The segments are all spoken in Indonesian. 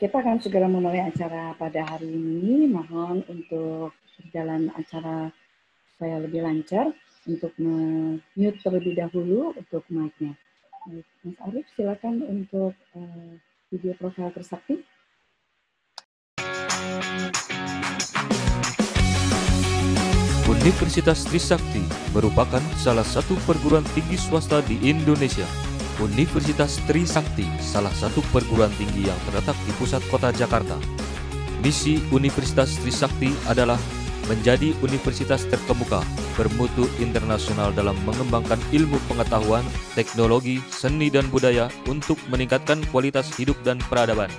kita akan segera memulai acara pada hari ini. Mohon untuk berjalan acara supaya lebih lancar untuk mute terlebih dahulu untuk mic-nya. Mas Arief, silakan untuk uh, video profil Trisakti. Universitas Trisakti merupakan salah satu perguruan tinggi swasta di Indonesia Universitas Trisakti, salah satu perguruan tinggi yang terletak di pusat kota Jakarta. Misi Universitas Trisakti adalah menjadi universitas terkemuka bermutu internasional dalam mengembangkan ilmu pengetahuan, teknologi, seni dan budaya untuk meningkatkan kualitas hidup dan peradaban.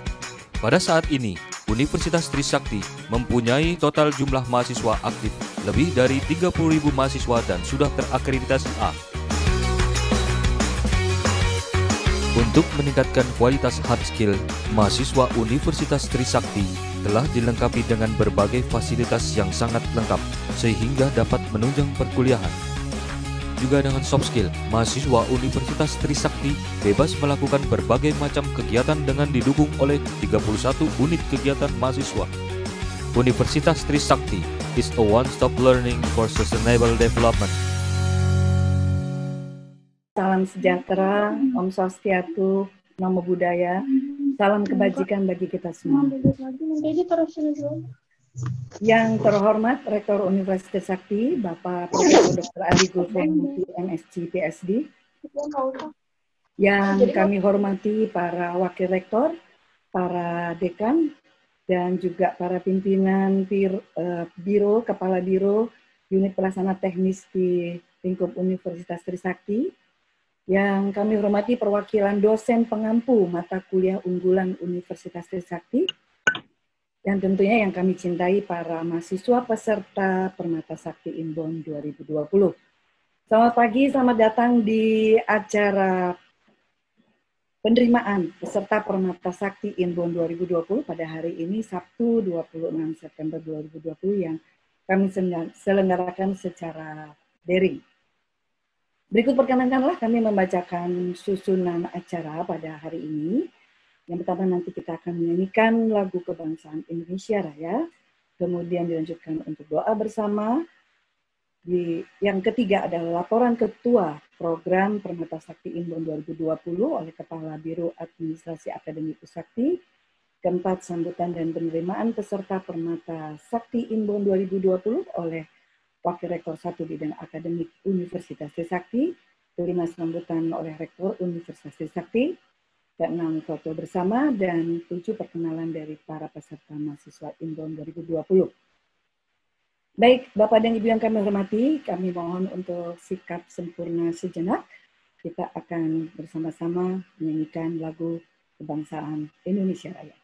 Pada saat ini, Universitas Trisakti mempunyai total jumlah mahasiswa aktif lebih dari 30.000 mahasiswa dan sudah terakreditasi A Untuk meningkatkan kualitas hard skill, mahasiswa Universitas Trisakti telah dilengkapi dengan berbagai fasilitas yang sangat lengkap sehingga dapat menunjang perkuliahan. Juga dengan soft skill, mahasiswa Universitas Trisakti bebas melakukan berbagai macam kegiatan dengan didukung oleh 31 unit kegiatan mahasiswa. Universitas Trisakti is a one-stop learning for sustainable development. Salam sejahtera, Om Swastiatu, Namo Buddhaya, salam kebajikan bagi kita semua. Yang terhormat Rektor Universitas Sakti, Bapak Profesor Dr. Ali Gulfemuti, MSc, PSD. Yang kami hormati para Wakil Rektor, para Dekan, dan juga para pimpinan biro, uh, biro Kepala Biro, Unit Pelaksana Teknis di lingkup Universitas Trisakti, yang kami hormati perwakilan dosen pengampu mata kuliah unggulan Universitas Trisakti, dan tentunya yang kami cintai para mahasiswa peserta Permata Sakti Inbon 2020. Selamat pagi, selamat datang di acara penerimaan peserta Permata Sakti Inbon 2020 pada hari ini Sabtu 26 September 2020 yang kami selenggarakan secara daring. Berikut perkenankanlah kami membacakan susunan acara pada hari ini. Yang pertama nanti kita akan menyanyikan lagu kebangsaan Indonesia Raya, kemudian dilanjutkan untuk doa bersama. Di, yang ketiga adalah laporan ketua program Permata Sakti Inbon 2020 oleh Kepala Biro Administrasi Akademi Usakti. Keempat, sambutan dan penerimaan peserta Permata Sakti Inbon 2020 oleh Wakil Rektor 1 Bidang Akademik Universitas Trisakti, kelima sambutan oleh Rektor Universitas Trisakti, keenam foto bersama, dan tujuh perkenalan dari para peserta mahasiswa Inbon 2020. Baik, Bapak dan Ibu yang kami hormati, kami mohon untuk sikap sempurna sejenak. Kita akan bersama-sama menyanyikan lagu kebangsaan Indonesia Raya.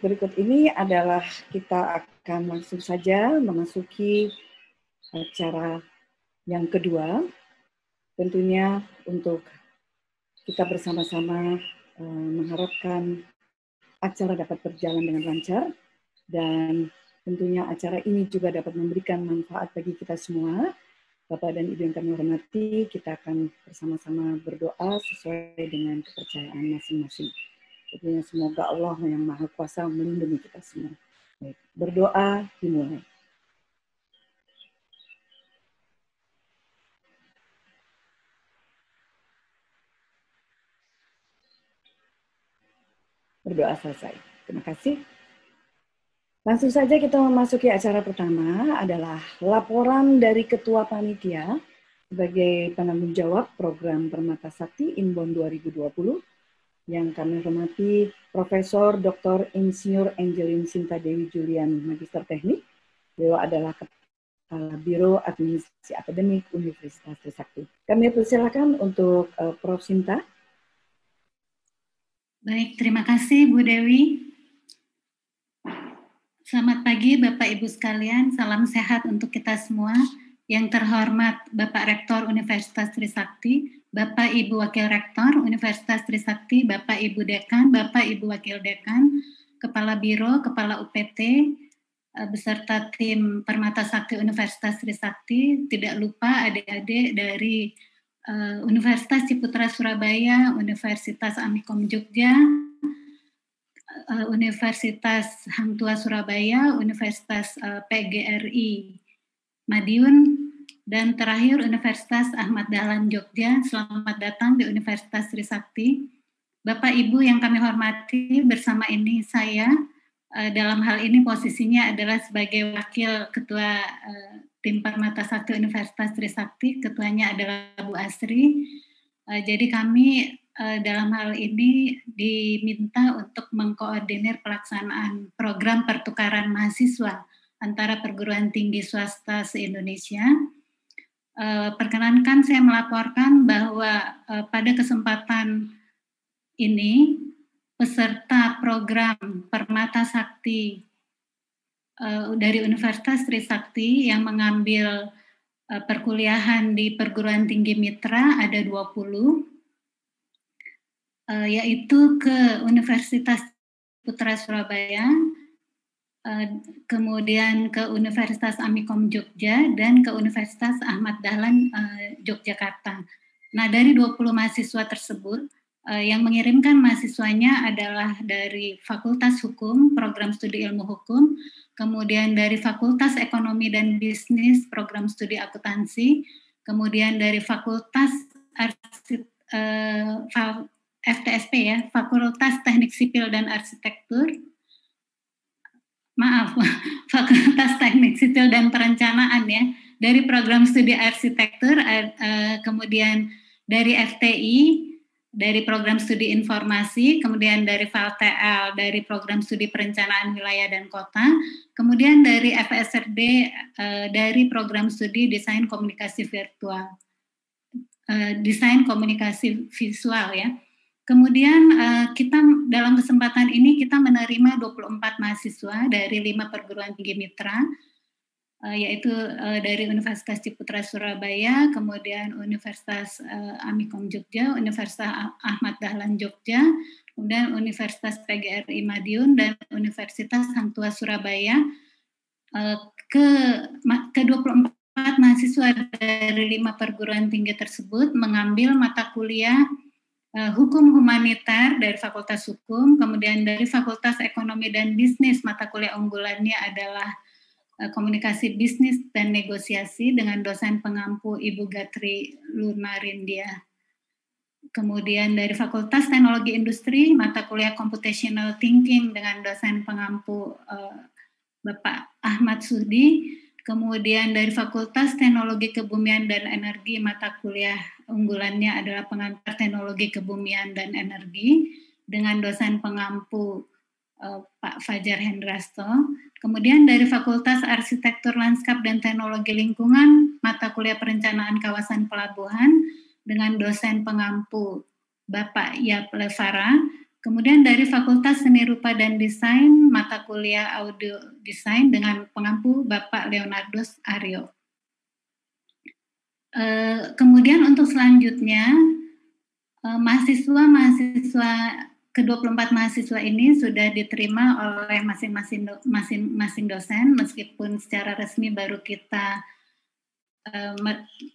Berikut ini adalah kita akan langsung saja memasuki acara yang kedua. Tentunya untuk kita bersama-sama uh, mengharapkan acara dapat berjalan dengan lancar dan tentunya acara ini juga dapat memberikan manfaat bagi kita semua. Bapak dan Ibu yang kami hormati, kita akan bersama-sama berdoa sesuai dengan kepercayaan masing-masing. Tentunya semoga Allah yang Maha Kuasa melindungi kita semua. Baik, berdoa dimulai. Berdoa selesai. Terima kasih. Langsung saja kita memasuki acara pertama adalah laporan dari Ketua Panitia sebagai penanggung jawab program Permata Sakti Inbon 2020 yang kami hormati Profesor Dr. Insinyur Angelin Sinta Dewi Julian, Magister Teknik. Beliau adalah Kepala Biro Administrasi Akademik Universitas Trisakti. Kami persilakan untuk uh, Prof. Sinta. Baik, terima kasih Bu Dewi. Selamat pagi Bapak Ibu sekalian, salam sehat untuk kita semua. Yang terhormat Bapak Rektor Universitas Trisakti, Bapak Ibu Wakil Rektor Universitas Trisakti, Bapak Ibu Dekan, Bapak Ibu Wakil Dekan, Kepala Biro, Kepala UPT, eh, beserta tim Permata Sakti Universitas Trisakti, tidak lupa adik-adik dari uh, Universitas Ciputra Surabaya, Universitas Amikom Jogja, uh, Universitas Hang Tua Surabaya, Universitas PGRI Madiun, dan terakhir Universitas Ahmad Dahlan Jogja, selamat datang di Universitas Trisakti. Bapak Ibu yang kami hormati, bersama ini saya eh, dalam hal ini posisinya adalah sebagai wakil ketua eh, tim Permata Sakti Universitas Trisakti, ketuanya adalah Bu Asri. Eh, jadi kami dalam hal ini diminta untuk mengkoordinir pelaksanaan program pertukaran mahasiswa antara perguruan tinggi swasta se-Indonesia perkenankan saya melaporkan bahwa uh, pada kesempatan ini peserta program Permata Sakti uh, dari Universitas Trisakti yang mengambil perkuliahan di perguruan tinggi mitra ada 20 uh, yaitu ke Universitas Putra Surabaya, Eh, kemudian ke Universitas Amikom Jogja dan ke Universitas Ahmad Dahlan uh, Yogyakarta. Nah, dari 20 mahasiswa tersebut uh, yang mengirimkan mahasiswanya adalah dari Fakultas Hukum, program studi ilmu hukum, kemudian dari Fakultas Ekonomi dan Bisnis, program studi akuntansi, kemudian dari Fakultas FTSP ya, Fakultas Teknik Sipil dan Arsitektur, maaf, Fakultas Teknik Sipil dan Perencanaan ya, dari program studi arsitektur, uh, kemudian dari FTI, dari program studi informasi, kemudian dari VLTL, dari program studi perencanaan wilayah dan kota, kemudian dari FSRD, uh, dari program studi desain komunikasi virtual, desain komunikasi visual ya. Kemudian uh, kita dalam kesempatan ini kita menerima 24 mahasiswa dari lima perguruan tinggi mitra, uh, yaitu uh, dari Universitas Ciputra Surabaya, kemudian Universitas Amikom Jogja, Universitas Ahmad Dahlan Jogja, kemudian Universitas PGRI Madiun dan Universitas Hang Tua Surabaya. Uh, ke ke 24 mahasiswa dari lima perguruan tinggi tersebut mengambil mata kuliah hukum humanitar dari Fakultas Hukum, kemudian dari Fakultas Ekonomi dan Bisnis mata kuliah unggulannya adalah uh, komunikasi bisnis dan negosiasi dengan dosen pengampu Ibu Gatri Lumarindia. Kemudian dari Fakultas Teknologi Industri mata kuliah Computational Thinking dengan dosen pengampu uh, Bapak Ahmad Sudi. Kemudian dari Fakultas Teknologi Kebumian dan Energi mata kuliah unggulannya adalah pengantar teknologi kebumian dan energi dengan dosen pengampu uh, Pak Fajar Hendrasto. Kemudian dari Fakultas Arsitektur Lanskap dan Teknologi Lingkungan, mata kuliah perencanaan kawasan pelabuhan dengan dosen pengampu Bapak Yap Levara. Kemudian dari Fakultas Seni Rupa dan Desain, mata kuliah Audio Desain dengan pengampu Bapak Leonardo Aryo. Eh, kemudian untuk selanjutnya, mahasiswa-mahasiswa ke-24 mahasiswa ini sudah diterima oleh masing-masing masing-masing dosen meskipun secara resmi baru kita uh,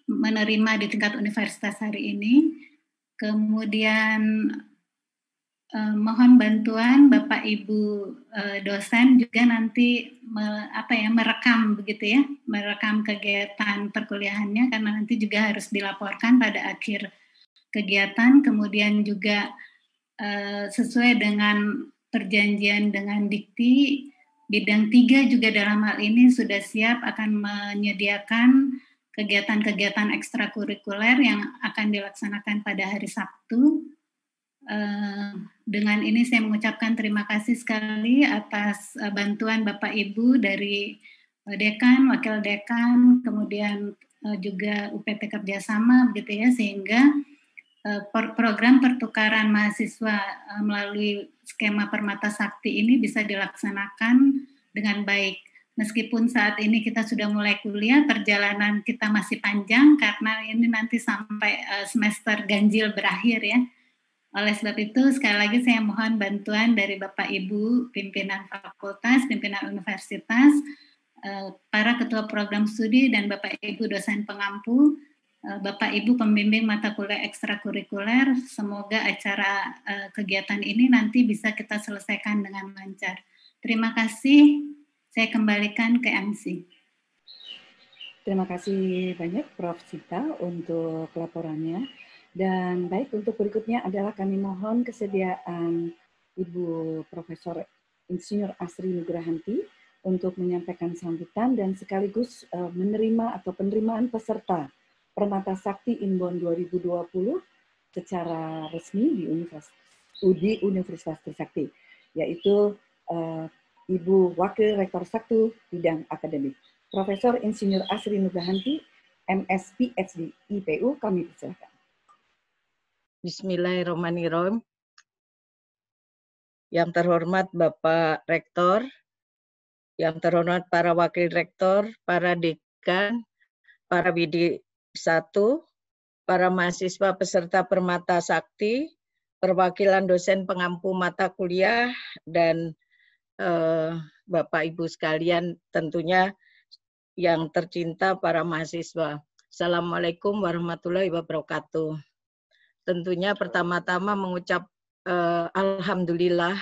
menerima di tingkat universitas hari ini. Kemudian uh, mohon bantuan Bapak Ibu uh, dosen juga nanti me, apa ya merekam begitu ya, merekam kegiatan perkuliahannya karena nanti juga harus dilaporkan pada akhir kegiatan kemudian juga Eh, sesuai dengan perjanjian dengan Dikti, bidang tiga juga dalam hal ini sudah siap akan menyediakan kegiatan-kegiatan ekstrakurikuler yang akan dilaksanakan pada hari Sabtu. Eh, dengan ini saya mengucapkan terima kasih sekali atas eh, bantuan Bapak Ibu dari dekan, wakil dekan, kemudian juga UPT kerjasama begitu ya sehingga Eh, program pertukaran mahasiswa eh, melalui skema Permata Sakti ini bisa dilaksanakan dengan baik. Meskipun saat ini kita sudah mulai kuliah, perjalanan kita masih panjang karena ini nanti sampai eh, semester ganjil berakhir ya. Oleh sebab itu, sekali lagi saya mohon bantuan dari Bapak Ibu, pimpinan fakultas, pimpinan universitas, para ketua program studi, dan Bapak Ibu dosen pengampu Eh, Bapak Ibu pembimbing mata kuliah ekstrakurikuler, semoga acara uh, kegiatan ini nanti bisa kita selesaikan dengan lancar. Terima kasih. Saya kembalikan ke MC. Terima kasih banyak Prof. Sita untuk laporannya. Dan baik untuk berikutnya adalah kami mohon kesediaan Ibu Profesor Insinyur Asri Nugrahanti untuk menyampaikan sambutan dan sekaligus uh, menerima atau penerimaan peserta Permata Sakti Inbon 2020 secara resmi di Universitas di Universitas Trisakti, yaitu uh, Ibu Wakil Rektor Satu Bidang Akademik, Profesor Insinyur Asri Nugahanti, MS PhD IPU, kami persilakan. Bismillahirrahmanirrahim. Yang terhormat Bapak Rektor, yang terhormat para Wakil Rektor, para Dekan, para BD satu, para mahasiswa peserta Permata Sakti, perwakilan dosen pengampu mata kuliah, dan eh, Bapak Ibu sekalian tentunya yang tercinta para mahasiswa. Assalamualaikum warahmatullahi wabarakatuh. Tentunya pertama-tama mengucap eh, Alhamdulillah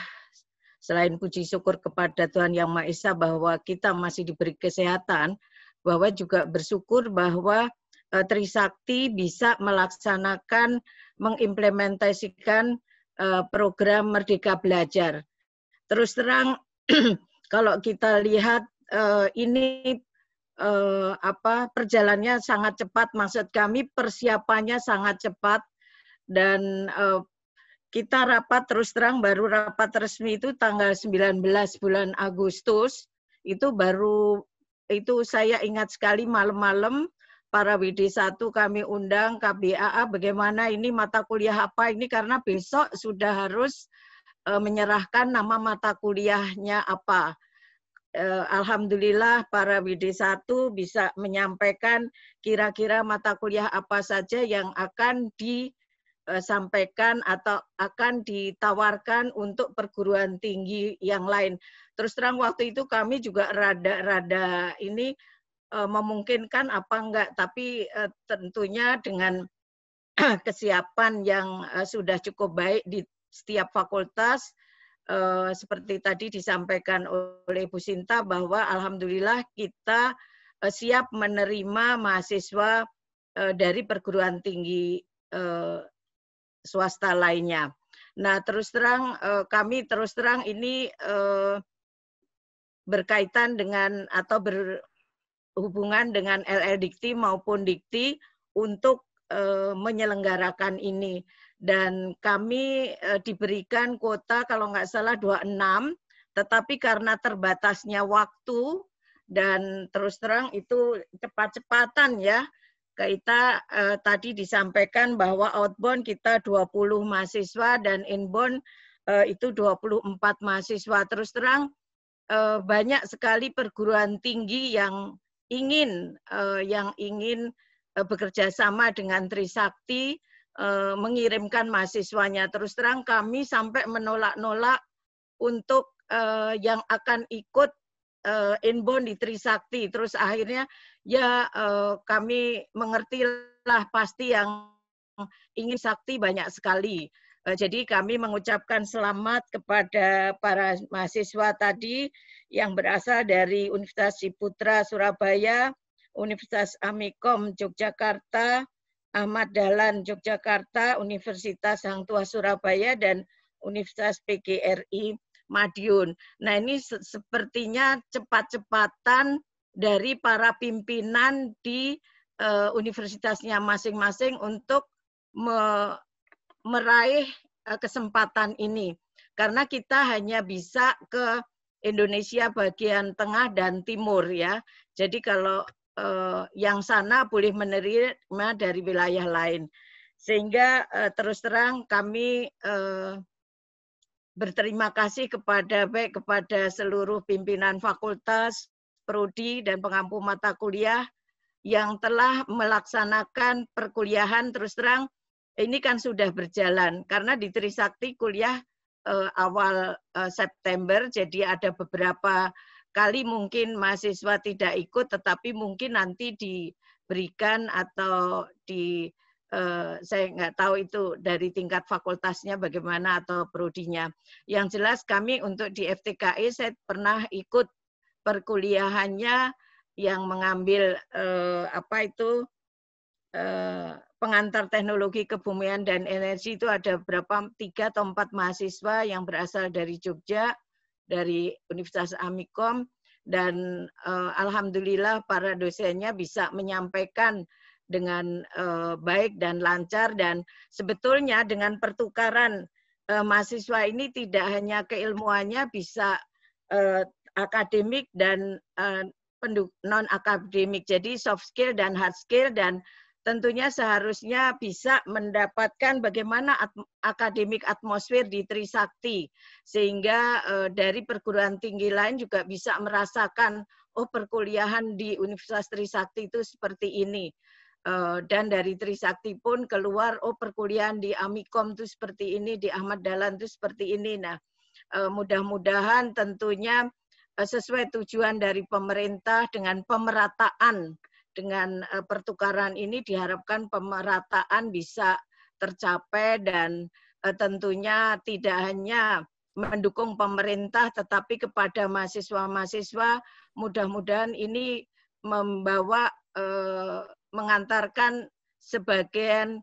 selain puji syukur kepada Tuhan Yang Maha Esa bahwa kita masih diberi kesehatan, bahwa juga bersyukur bahwa uh, Trisakti bisa melaksanakan mengimplementasikan uh, program Merdeka Belajar. Terus terang kalau kita lihat uh, ini uh, apa perjalannya sangat cepat maksud kami persiapannya sangat cepat dan uh, kita rapat terus terang baru rapat resmi itu tanggal 19 bulan Agustus itu baru itu saya ingat sekali malam-malam para WD1 kami undang KBAA bagaimana ini mata kuliah apa ini karena besok sudah harus uh, menyerahkan nama mata kuliahnya apa. Uh, Alhamdulillah para WD1 bisa menyampaikan kira-kira mata kuliah apa saja yang akan disampaikan atau akan ditawarkan untuk perguruan tinggi yang lain. Terus terang waktu itu kami juga rada-rada ini uh, memungkinkan apa enggak, tapi uh, tentunya dengan kesiapan yang sudah cukup baik di setiap fakultas, seperti tadi disampaikan oleh Bu Sinta bahwa alhamdulillah kita siap menerima mahasiswa dari perguruan tinggi swasta lainnya. Nah, terus terang uh, kami terus terang ini uh, berkaitan dengan atau ber, hubungan dengan LL Dikti maupun Dikti untuk uh, menyelenggarakan ini. Dan kami diberikan kuota kalau nggak salah 26, tetapi karena terbatasnya waktu dan terus terang itu cepat-cepatan ya, kita uh, tadi disampaikan bahwa outbound kita 20 mahasiswa dan inbound itu 24 mahasiswa. Terus terang banyak sekali perguruan tinggi yang ingin yang ingin bekerja sama dengan Trisakti mengirimkan mahasiswanya. Terus terang kami sampai menolak-nolak untuk yang akan ikut inbound di Trisakti. Terus akhirnya ya kami mengertilah pasti yang ingin sakti banyak sekali. Eh, jadi kami mengucapkan selamat kepada para mahasiswa tadi yang berasal dari Universitas Ciputra Surabaya, Universitas Amikom Yogyakarta, Ahmad Dahlan Yogyakarta, Universitas Hang Tua Surabaya, dan Universitas PGRI Madiun. Nah ini sepertinya cepat-cepatan dari para pimpinan di uh, universitasnya masing-masing untuk me meraih eh, kesempatan ini. Karena kita hanya bisa ke Indonesia bagian tengah dan timur ya. Jadi kalau eh, yang sana boleh menerima dari wilayah lain. Sehingga eh, terus terang kami eh, berterima kasih kepada baik kepada seluruh pimpinan fakultas, prodi dan pengampu mata kuliah yang telah melaksanakan perkuliahan terus terang ini kan sudah berjalan karena di Trisakti kuliah uh, awal uh, September jadi ada beberapa kali mungkin mahasiswa tidak ikut tetapi mungkin nanti diberikan atau di uh, saya nggak tahu itu dari tingkat fakultasnya bagaimana atau prodinya. Yang jelas kami untuk di FTKI saya pernah ikut perkuliahannya yang mengambil uh, apa itu uh, pengantar teknologi kebumian dan energi itu ada berapa? Tiga atau empat mahasiswa yang berasal dari Jogja, dari Universitas Amikom, dan uh, alhamdulillah para dosennya bisa menyampaikan dengan uh, baik dan lancar. Dan sebetulnya dengan pertukaran uh, mahasiswa ini tidak hanya keilmuannya bisa uh, akademik dan uh, non akademik jadi soft skill dan hard skill dan tentunya seharusnya bisa mendapatkan bagaimana at akademik atmosfer di Trisakti. Sehingga uh, dari perguruan tinggi lain juga bisa merasakan oh perkuliahan di Universitas Trisakti itu seperti ini. Uh, dan dari Trisakti pun keluar oh perkuliahan di Amikom itu seperti ini di Ahmad Dahlan itu seperti ini. Nah mudah-mudahan tentunya sesuai tujuan dari pemerintah dengan pemerataan dengan uh, pertukaran ini diharapkan pemerataan bisa tercapai dan uh, tentunya tidak hanya mendukung pemerintah tetapi kepada mahasiswa-mahasiswa mudah-mudahan ini membawa mengantarkan sebagian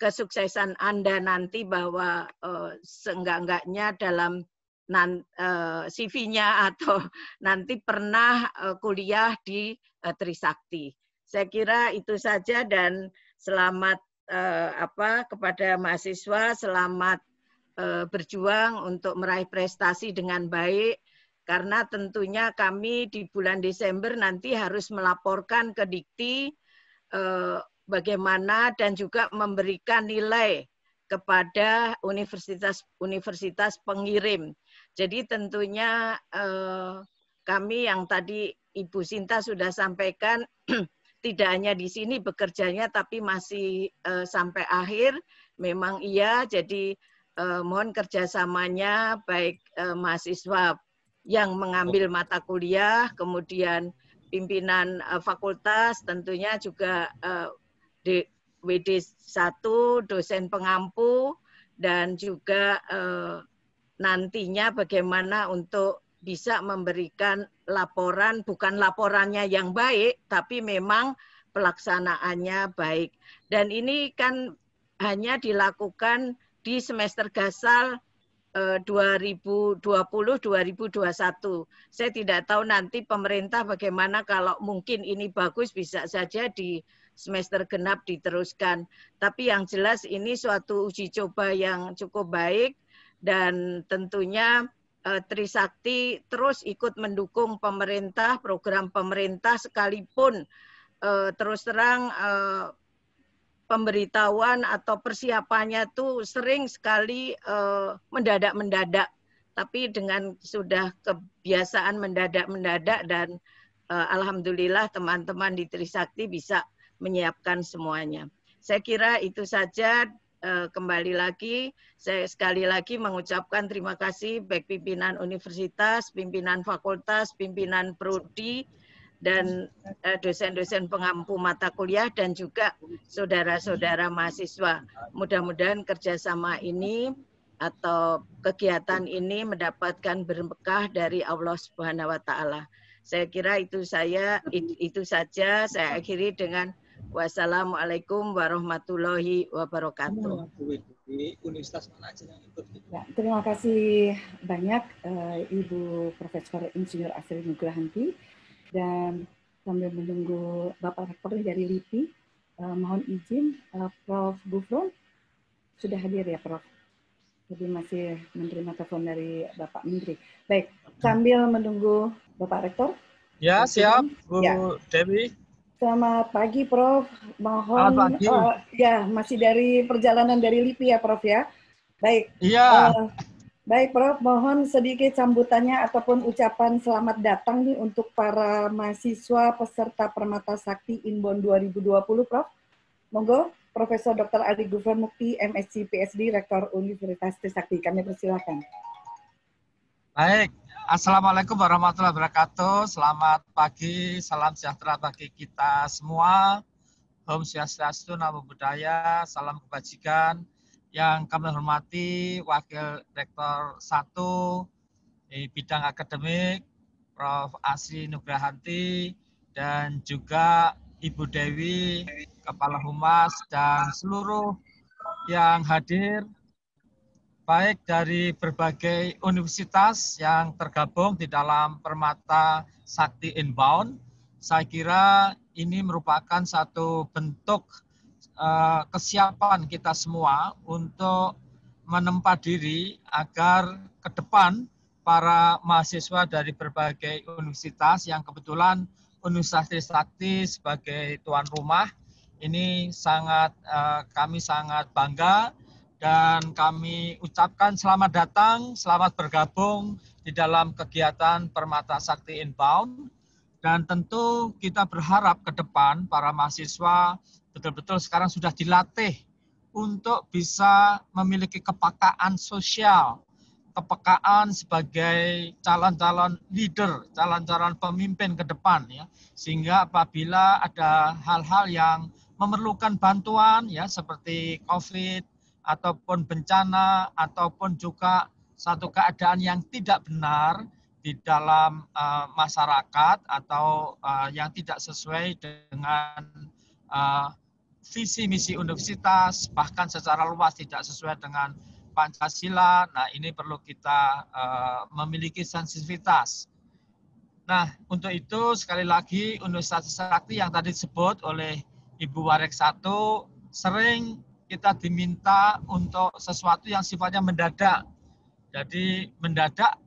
kesuksesan Anda nanti bahwa uh, seenggak-enggaknya dalam CV-nya atau nanti pernah uh, kuliah di uh, Trisakti. Saya kira itu saja dan selamat eh, apa kepada mahasiswa, selamat eh, berjuang untuk meraih prestasi dengan baik karena tentunya kami di bulan Desember nanti harus melaporkan ke Dikti eh, bagaimana dan juga memberikan nilai kepada universitas-universitas pengirim. Jadi tentunya eh, kami yang tadi Ibu Sinta sudah sampaikan tidak hanya di sini bekerjanya tapi masih uh, sampai akhir. Memang iya jadi uh, mohon kerjasamanya baik uh, mahasiswa yang mengambil mata kuliah kemudian pimpinan uh, fakultas tentunya juga uh, di WD 1 dosen pengampu dan juga uh, nantinya bagaimana untuk bisa memberikan laporan, bukan laporannya yang baik, tapi memang pelaksanaannya baik. Dan ini kan hanya dilakukan di semester gasal 2020-2021. Eh, Saya tidak tahu nanti pemerintah bagaimana kalau mungkin ini bagus bisa saja di semester genap diteruskan. Tapi yang jelas ini suatu uji coba yang cukup baik dan tentunya Eh, Trisakti terus ikut mendukung pemerintah, program pemerintah sekalipun uh, terus terang uh, pemberitahuan atau persiapannya tuh sering sekali mendadak-mendadak. Tapi dengan sudah kebiasaan mendadak-mendadak dan alhamdulillah teman-teman di Trisakti bisa menyiapkan semuanya. Saya kira itu saja kembali lagi saya sekali lagi mengucapkan terima kasih baik pimpinan universitas, pimpinan fakultas, pimpinan prodi dan eh, dosen-dosen pengampu mata kuliah dan juga saudara-saudara mahasiswa. Mudah-mudahan kerjasama ini atau kegiatan ini mendapatkan berkah dari Allah Subhanahu wa taala. Saya kira itu saya itu saja saya akhiri dengan wassalamualaikum warahmatullahi wabarakatuh. Ya, terima kasih banyak uh, Ibu Profesor Insinyur Asri Nugrahanti dan sambil menunggu Bapak Rektor dari LIPI, uh, mohon izin uh, Prof. Gufron sudah hadir ya Prof. Jadi masih menerima telepon dari Bapak Menteri. Baik, sambil menunggu Bapak Rektor. Ya, siap Bu ya. Dewi. Selamat pagi Prof. Mohon pagi. Uh, ya masih dari perjalanan dari LIPI ya Prof ya. Baik. Iya. Uh, Baik, Prof. Mohon sedikit sambutannya ataupun ucapan selamat datang nih untuk para mahasiswa peserta Permata Sakti Inbon 2020, Prof. Monggo, Profesor Dr. Ali Gufron Mukti, MSc PSD, Rektor Universitas Trisakti. Kami persilakan. Baik, Assalamualaikum warahmatullahi wabarakatuh. Selamat pagi, salam sejahtera bagi kita semua. Om Swastiastu, Namo Buddhaya, salam kebajikan yang kami hormati Wakil Rektor 1 di bidang akademik, Prof. Asri Nugrahanti, dan juga Ibu Dewi, Kepala Humas, dan seluruh yang hadir, baik dari berbagai universitas yang tergabung di dalam Permata Sakti Inbound. Saya kira ini merupakan satu bentuk uh, kesiapan kita semua untuk menempa diri agar ke depan para mahasiswa dari berbagai universitas yang kebetulan Universitas Trisakti sebagai tuan rumah ini sangat uh, kami sangat bangga dan kami ucapkan selamat datang, selamat bergabung di dalam kegiatan Permata Sakti Inbound dan tentu kita berharap ke depan para mahasiswa betul-betul sekarang sudah dilatih untuk bisa memiliki kepekaan sosial, kepekaan sebagai calon-calon leader, calon-calon pemimpin ke depan ya. Sehingga apabila ada hal-hal yang memerlukan bantuan ya seperti Covid ataupun bencana ataupun juga satu keadaan yang tidak benar di dalam uh, masyarakat atau uh, yang tidak sesuai dengan uh, visi misi universitas bahkan secara luas tidak sesuai dengan Pancasila. Nah, ini perlu kita uh, memiliki sensitivitas. Nah, untuk itu sekali lagi Universitas Sakti yang tadi disebut oleh Ibu Warek Satu sering kita diminta untuk sesuatu yang sifatnya mendadak. Jadi mendadak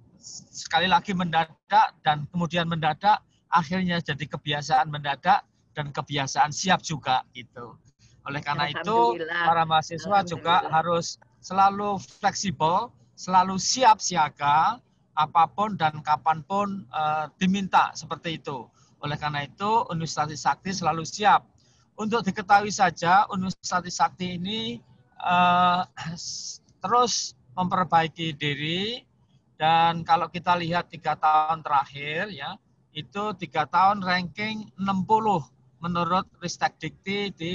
sekali lagi mendadak dan kemudian mendadak akhirnya jadi kebiasaan mendadak dan kebiasaan siap juga gitu. Oleh karena itu para mahasiswa juga harus selalu fleksibel, selalu siap siaga apa pun dan kapan pun uh, diminta seperti itu. Oleh karena itu Universitas Sakti selalu siap. Untuk diketahui saja Universitas Sakti ini uh, terus memperbaiki diri dan kalau kita lihat tiga tahun terakhir ya itu tiga tahun ranking 60 menurut Ristek Dikti di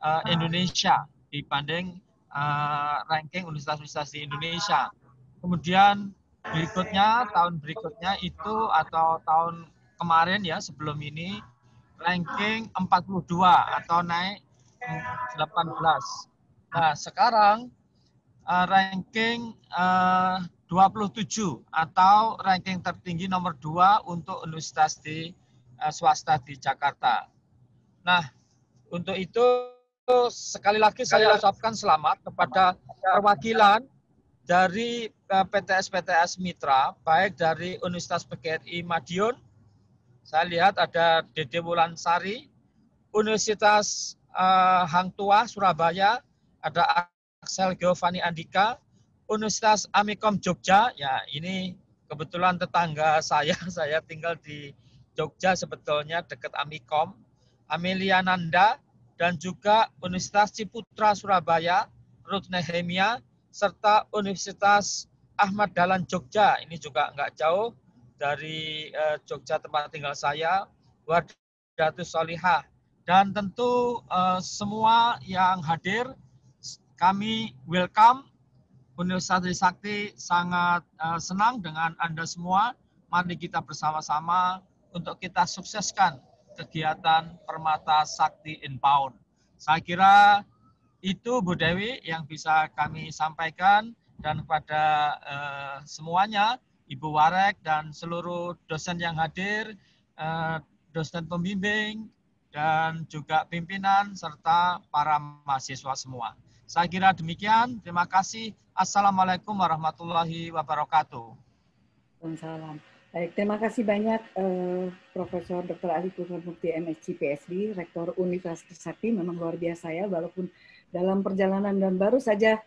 uh, Indonesia dibanding uh, ranking universitas-universitas di Indonesia. Kemudian berikutnya tahun berikutnya itu atau tahun kemarin ya sebelum ini ranking 42 atau naik 18. Nah, sekarang uh, ranking uh, 27 atau ranking tertinggi nomor 2 untuk universitas di uh, swasta di Jakarta. Nah, untuk itu sekali lagi saya ucapkan selamat kepada perwakilan dari PTS-PTS eh, Mitra, baik dari Universitas PGRI Madiun, saya lihat ada Dede Wulansari, Universitas uh, Hang Tua Surabaya, ada Axel Giovanni Andika, Universitas Amikom Jogja, ya ini kebetulan tetangga saya, saya tinggal di Jogja sebetulnya dekat Amikom, Amelia Nanda, dan juga Universitas Ciputra Surabaya, Ruth Nehemia, serta Universitas Ahmad Dahlan Jogja. Ini juga nggak jauh dari uh, Jogja tempat tinggal saya, Wardatus Solihah. Dan tentu uh, semua yang hadir, kami welcome. Universitas Trisakti sangat uh, senang dengan Anda semua. Mari kita bersama-sama untuk kita sukseskan kegiatan Permata Sakti Inbound. Saya kira itu Bu Dewi yang bisa kami sampaikan dan kepada uh, semuanya, Ibu Warek dan seluruh dosen yang hadir, uh, dosen pembimbing, dan juga pimpinan serta para mahasiswa semua. Saya kira demikian. Terima kasih. Assalamualaikum warahmatullahi wabarakatuh. Waalaikumsalam. Baik, terima kasih banyak uh, Profesor Dr. Ali Mukti MSc PhD, Rektor Universitas Sakti, memang luar biasa ya, walaupun dalam perjalanan dan baru saja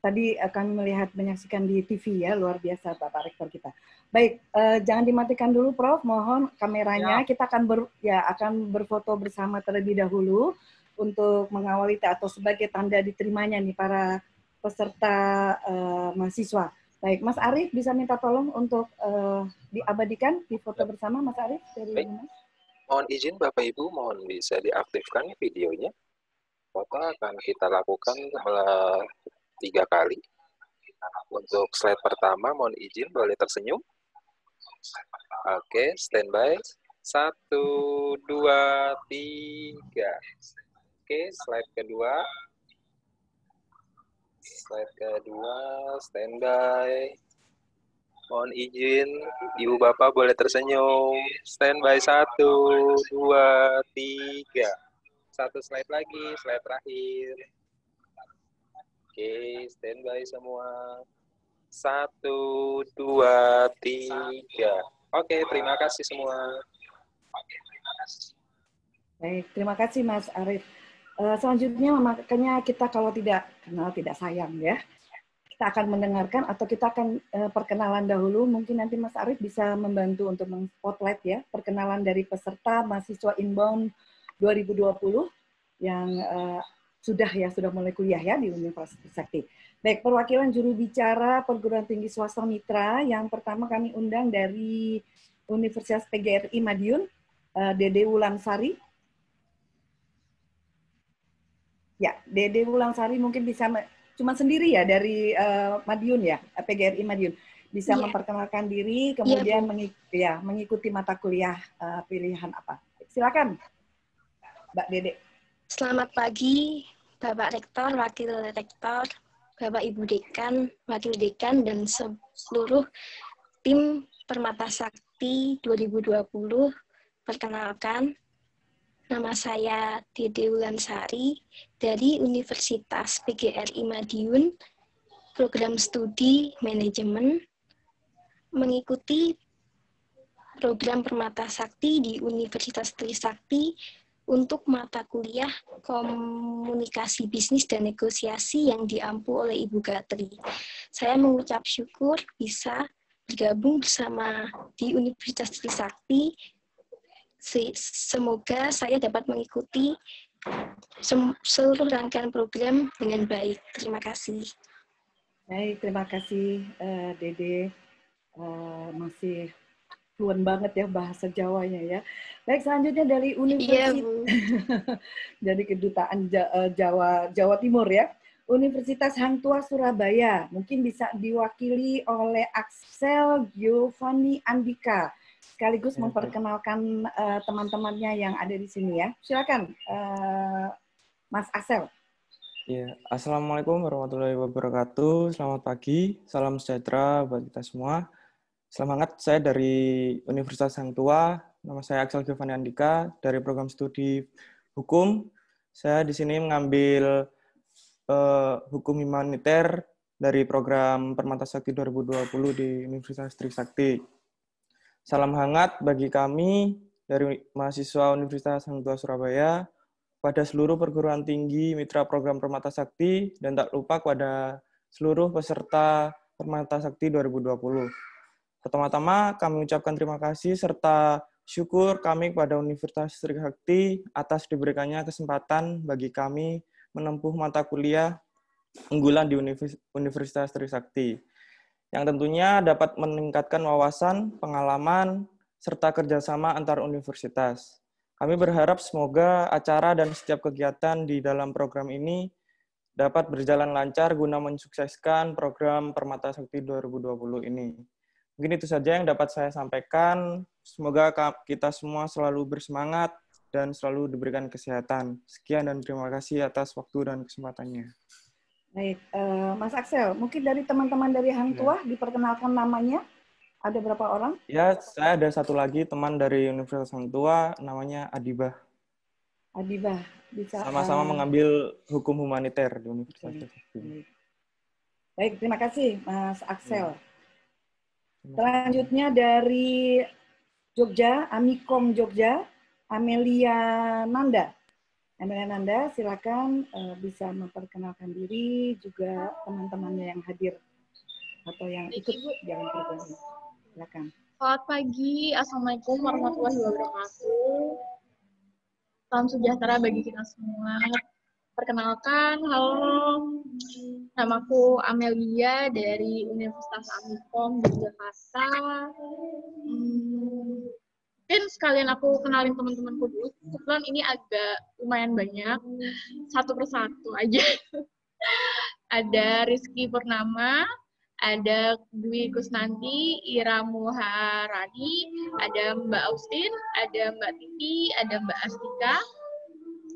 tadi akan melihat menyaksikan di TV ya, luar biasa Bapak Rektor kita. Baik, uh, jangan dimatikan dulu Prof, mohon kameranya, ya. kita akan ber, ya akan berfoto bersama terlebih dahulu untuk mengawali atau sebagai tanda diterimanya nih para peserta uh, mahasiswa. Baik, Mas Arief bisa minta tolong untuk uh, diabadikan di foto bersama Mas Arief dari Baik. Mas. Mohon izin Bapak Ibu, mohon bisa diaktifkan videonya. Foto akan kita lakukan uh, tiga kali. Untuk slide pertama, mohon izin boleh tersenyum. Oke, standby. Satu, dua, tiga. Oke, slide kedua. Slide kedua, standby. Mohon izin, Ibu Bapak boleh tersenyum. Standby satu, dua, tiga. Satu slide lagi, slide terakhir. Oke, standby semua. Satu, dua, tiga. Oke, terima kasih semua. Baik, terima kasih Mas Arief. Uh, selanjutnya makanya kita kalau tidak kenal tidak sayang ya. Kita akan mendengarkan atau kita akan uh, perkenalan dahulu. Mungkin nanti Mas Arief bisa membantu untuk mengspotlight ya perkenalan dari peserta mahasiswa inbound 2020 yang uh, sudah ya sudah mulai kuliah ya di Universitas Sakti. Baik, perwakilan juru bicara perguruan tinggi swasta mitra yang pertama kami undang dari Universitas PGRI Madiun, uh, Dede Wulansari. Ya, Dede Wulansari mungkin bisa cuma sendiri ya dari uh, Madiun ya, PGRI Madiun. Bisa yeah. memperkenalkan diri, iya, kemudian yeah, mengikuti, ya, mengikuti mata kuliah uh, pilihan apa. Silakan, Mbak Dede. Selamat pagi, Bapak Rektor, Wakil Rektor, Bapak Ibu Dekan, Wakil Dekan, dan seluruh tim Permata Sakti 2020. Perkenalkan, Nama saya Dede Wulansari dari Universitas PGRI Madiun, program studi manajemen, mengikuti program Permata Sakti di Universitas Trisakti untuk mata kuliah komunikasi bisnis dan negosiasi yang diampu oleh Ibu Gatri. Saya mengucap syukur bisa bergabung bersama di Universitas Trisakti semoga saya dapat mengikuti seluruh rangkaian program dengan baik. Terima kasih. Baik, terima kasih uh, Dede. Uh, masih fluent banget ya bahasa Jawanya ya. Baik, selanjutnya dari Universitas iya, dari Kedutaan eh, Jawa Jawa Timur ya. Universitas Hang Tua Surabaya mungkin bisa diwakili oleh Axel Giovanni Andika sekaligus memperkenalkan uh, teman-temannya yang ada di sini ya. Silakan, uh, Mas Asel. Ya, Assalamualaikum warahmatullahi wabarakatuh. Selamat pagi, salam sejahtera buat kita semua. Semangat, saya dari Universitas Sang Tua. Nama saya Axel Giovanni Andika dari program studi hukum. Saya di sini mengambil uh, hukum humaniter dari program Permata Sakti 2020 di Universitas Trisakti. Salam hangat bagi kami dari mahasiswa Universitas Hang Tua Surabaya pada seluruh perguruan tinggi mitra program Permata Sakti dan tak lupa kepada seluruh peserta Permata Sakti 2020. Pertama-tama kami ucapkan terima kasih serta syukur kami kepada Universitas Trisakti atas diberikannya kesempatan bagi kami menempuh mata kuliah unggulan di Universitas Trisakti yang tentunya dapat meningkatkan wawasan, pengalaman, serta kerjasama antar universitas. Kami berharap semoga acara dan setiap kegiatan di dalam program ini dapat berjalan lancar guna mensukseskan program Permata Sakti 2020 ini. Mungkin itu saja yang dapat saya sampaikan. Semoga kita semua selalu bersemangat dan selalu diberikan kesehatan. Sekian dan terima kasih atas waktu dan kesempatannya. Baik, uh, Mas Axel, mungkin dari teman-teman dari Hang ya. Tua ya. diperkenalkan namanya. Ada berapa orang? Ya, saya ada satu lagi teman dari Universitas Hang Tua, namanya Adibah. Adibah, bisa. Sama-sama uh, mengambil hukum humaniter di Universitas Baik. Baik, terima kasih Mas Axel. Ya. Selanjutnya dari Jogja, Amikom Jogja, Amelia Nanda. Amelia Nanda, silakan uh, bisa memperkenalkan diri juga teman-temannya yang hadir atau yang ikut dalam program ini. Silakan. Selamat pagi, Assalamualaikum warahmatullahi wabarakatuh. Salam sejahtera bagi kita semua. Perkenalkan, halo, namaku Amelia dari Universitas Amikom di Jakarta. Hmm, sekalian aku kenalin teman-temanku dulu. Kebetulan ini agak lumayan banyak, satu persatu aja. Ada Rizky Purnama, ada Dwi Kusnanti, Ira Muharani, ada Mbak Austin, ada Mbak Titi, ada Mbak Astika,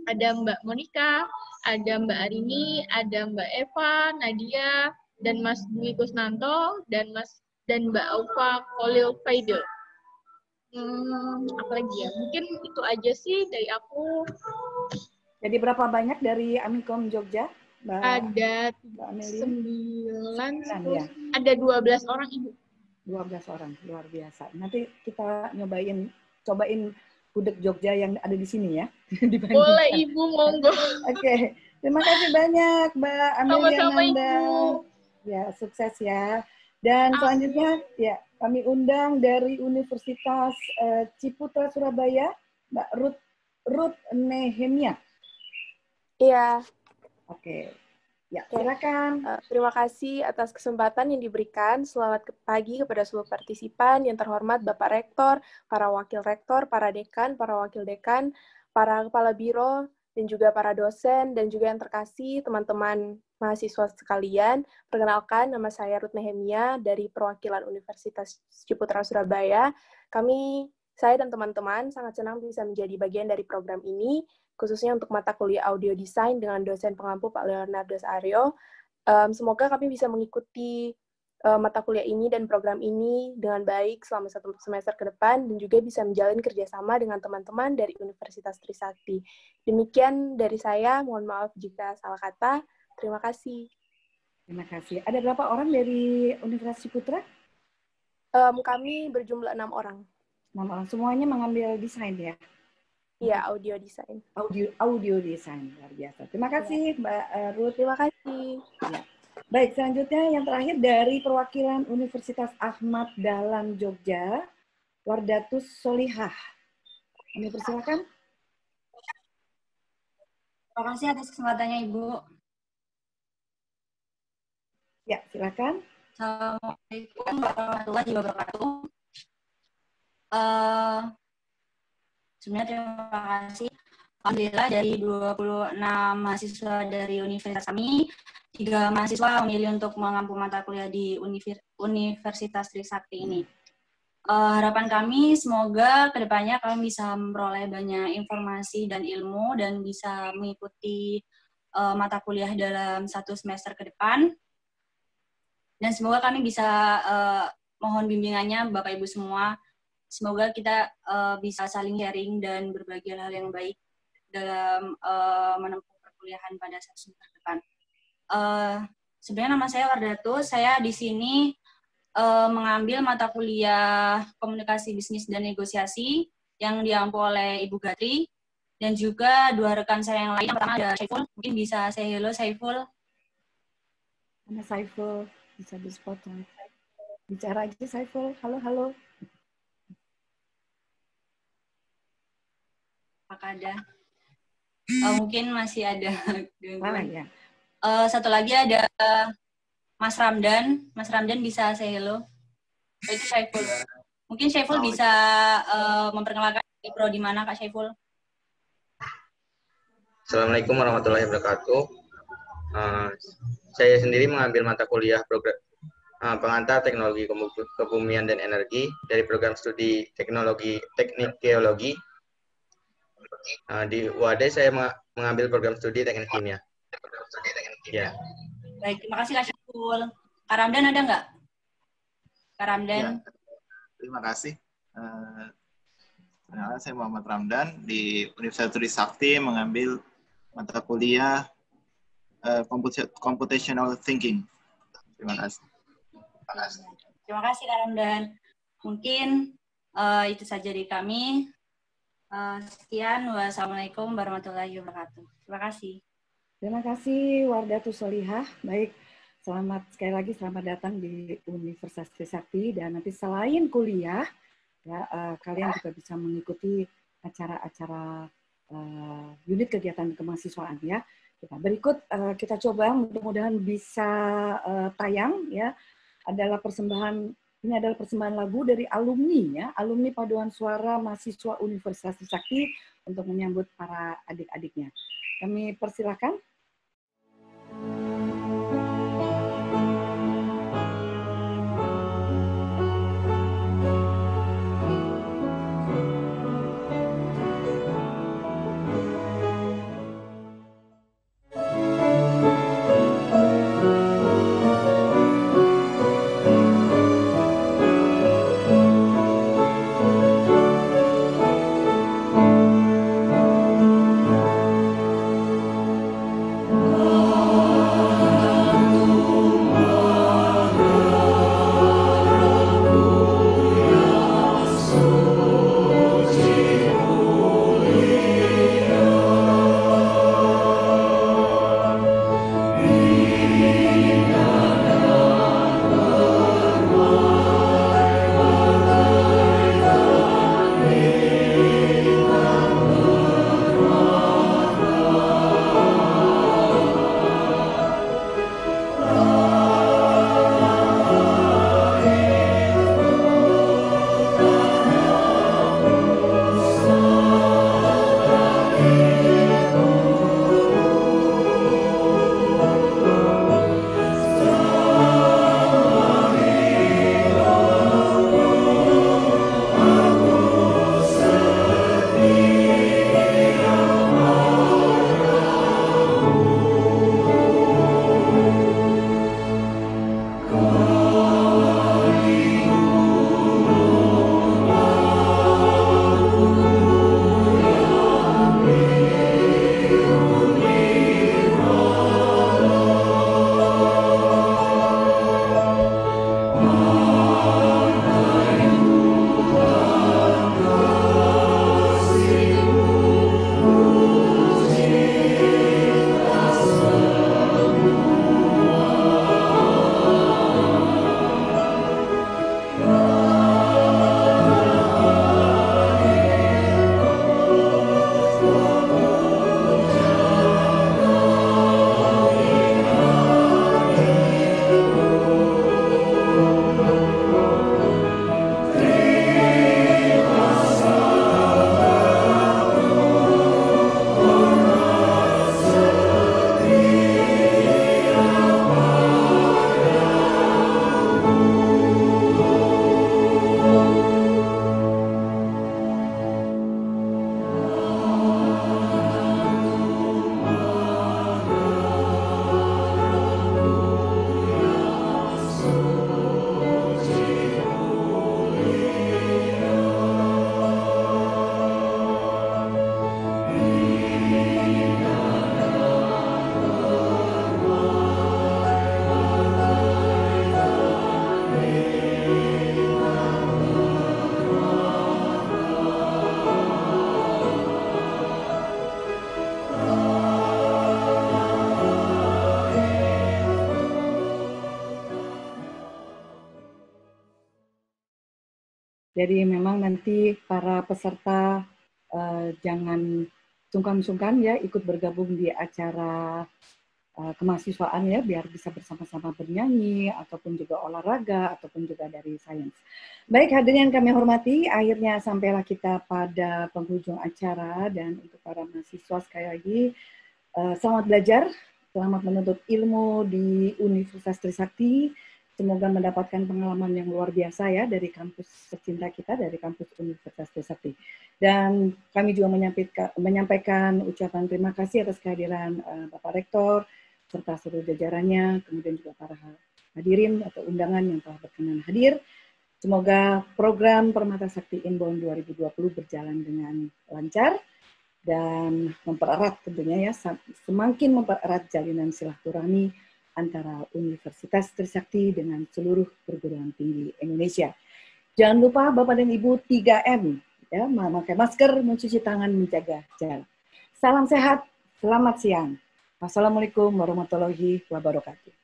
ada Mbak Monika, ada Mbak Arini, ada Mbak Eva, Nadia, dan Mas Dwi Kusnanto, dan Mas dan Mbak Aufa Kolil Faidil. Hmm, apa lagi ya? Mungkin itu aja sih dari aku. Jadi berapa banyak dari Amikom Jogja? Mbak, ada sembilan, ya? ada dua belas orang ibu. Dua belas orang, luar biasa. Nanti kita nyobain, cobain gudeg Jogja yang ada di sini ya. Boleh ibu, monggo. Oke, okay. terima kasih banyak Mbak Amelia Sama-sama, Nanda. Ibu. Ya, sukses ya. Dan Amin. selanjutnya ya kami undang dari Universitas uh, Ciputra Surabaya, Mbak Ruth Ruth Nehemia. Iya. Oke. Ya, silakan. Uh, terima kasih atas kesempatan yang diberikan. Selamat pagi kepada seluruh partisipan yang terhormat Bapak Rektor, para Wakil Rektor, para Dekan, para Wakil Dekan, para Kepala Biro, dan juga para dosen, dan juga yang terkasih teman-teman mahasiswa sekalian. Perkenalkan, nama saya Ruth Nehemia dari Perwakilan Universitas Ciputra Surabaya. Kami, saya dan teman-teman sangat senang bisa menjadi bagian dari program ini khususnya untuk mata kuliah audio design dengan dosen pengampu Pak Leonardo Aryo. Um, semoga kami bisa mengikuti uh, mata kuliah ini dan program ini dengan baik selama satu semester ke depan dan juga bisa menjalin kerjasama dengan teman-teman dari Universitas Trisakti. Demikian dari saya, mohon maaf jika salah kata. Terima kasih. Terima kasih. Ada berapa orang dari Universitas Ciputra? Um, kami berjumlah enam orang. Orang. Semuanya mengambil desain ya? Iya, audio design. Audio audio design luar biasa. Terima iya. kasih ya. Mbak eh, Ruth. Terima kasih. Ya. Baik, selanjutnya yang terakhir dari perwakilan Universitas Ahmad Dahlan Jogja, Wardatus Solihah. Ini persilakan. Terima kasih atas kesempatannya, Ibu. Ya, silakan. Assalamualaikum warahmatullahi wabarakatuh. Uh, Sebenarnya terima kasih. Alhamdulillah dari 26 mahasiswa dari universitas kami, tiga mahasiswa memilih untuk mengampu mata kuliah di Universitas Trisakti ini. Uh, harapan kami semoga ke depannya kami bisa memperoleh banyak informasi dan ilmu dan bisa mengikuti uh, mata kuliah dalam satu semester ke depan. Dan semoga kami bisa uh, mohon bimbingannya Bapak Ibu semua semoga kita uh, bisa saling sharing dan berbagi hal yang baik dalam uh, menempuh perkuliahan pada semester depan. Uh, sebenarnya nama saya Wardatu, saya di sini uh, mengambil mata kuliah komunikasi bisnis dan negosiasi yang diampu oleh Ibu Gatri. dan juga dua rekan saya yang lain. Yang pertama ada Saiful, mungkin bisa say hello Saiful. Mana Saiful bisa di spotlight. Bicara aja Saiful. Halo, halo. Apakah ada? Oh, mungkin masih ada ya. Uh, satu lagi ada Mas Ramdan. Mas Ramdan bisa say hello. Oh, itu Saiful. Mungkin Saiful bisa uh, memperkenalkan pro di mana Kak Saiful? Assalamualaikum warahmatullahi wabarakatuh. Uh, saya sendiri mengambil mata kuliah program uh, pengantar teknologi kebumian dan energi dari program studi teknologi teknik geologi. Uh, di UAD saya mengambil program studi teknik kimia. Ya. Baik, terima kasih Kak Syaful. Kak Ramdan ada nggak? Kak Ramdan. Ya, terima kasih. Uh, saya Muhammad Ramdan di Universitas Trisakti mengambil mata kuliah uh, Computational Thinking. Terima kasih. Terima kasih Kak Ramdan. Mungkin uh, itu saja dari kami. Uh, sekian. Wassalamualaikum warahmatullahi wabarakatuh. Terima kasih. Terima kasih Warga Tusolihah. Baik, selamat sekali lagi selamat datang di Universitas Trisakti dan nanti selain kuliah ya uh, kalian juga bisa mengikuti acara-acara uh, unit kegiatan kemahasiswaan ya. Kita berikut uh, kita coba mudah-mudahan bisa uh, tayang ya. Adalah persembahan ini adalah persembahan lagu dari alumni ya, alumni paduan suara mahasiswa Universitas Trisakti untuk menyambut para adik-adiknya. Kami persilakan. Jadi memang nanti para peserta uh, jangan sungkan-sungkan ya ikut bergabung di acara uh, kemahasiswaan ya biar bisa bersama-sama bernyanyi ataupun juga olahraga ataupun juga dari sains. Baik hadirin yang kami hormati, akhirnya sampailah kita pada penghujung acara dan untuk para mahasiswa sekali lagi uh, selamat belajar, selamat menuntut ilmu di Universitas Trisakti Semoga mendapatkan pengalaman yang luar biasa ya dari kampus tercinta kita, dari kampus Universitas Trisakti. Dan kami juga menyampaikan, ucapan terima kasih atas kehadiran uh, Bapak Rektor, serta seluruh jajarannya, kemudian juga para hadirin atau undangan yang telah berkenan hadir. Semoga program Permata Sakti Inbound 2020 berjalan dengan lancar dan mempererat tentunya ya, semakin mempererat jalinan silaturahmi antara Universitas Trisakti dengan seluruh perguruan tinggi Indonesia. Jangan lupa Bapak dan Ibu 3M, ya, memakai masker, mencuci tangan, menjaga jarak. Salam sehat, selamat siang. Wassalamualaikum warahmatullahi wabarakatuh.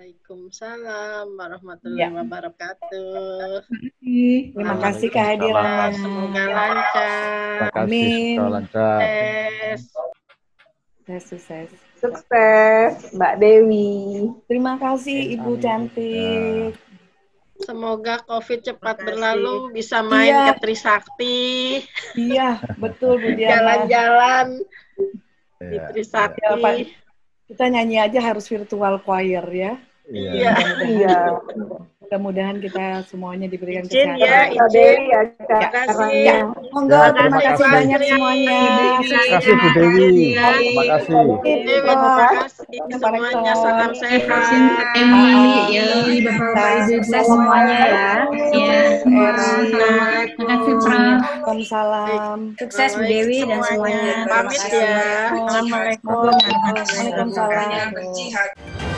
Waalaikumsalam warahmatullahi ya. wabarakatuh. Terima kasih kehadiran. Semoga lancar. Terima kasih. Amin. lancar. Tes. Tes sukses. Sukses, Mbak Dewi. Terima kasih Ibu cantik. Semoga COVID cepat berlalu, bisa main Iya. ke Trisakti, Iya, betul Bu Diana. jalan-jalan di Ya, Trisakti. Ya, Pak. Kita nyanyi aja harus virtual choir ya. Iya. Iya. Mudah-mudahan kita semuanya diberikan Izin kesehatan. ya, Mbak izin. Dewi Terima kasih. Ya, monggo Terima terima kasih, banyak semuanya. Terima kasih Bu Dewi. Terima kasih. Terima kasih semuanya. Salam sehat. Ya, Bapak Ibu semuanya ya. Ya, Semangat. terima kasih Prof. Waalaikumsalam. Sukses Bu Dewi dan semuanya. Terima Pamit kasih. ya. Assalamualaikum. Waalaikumsalam.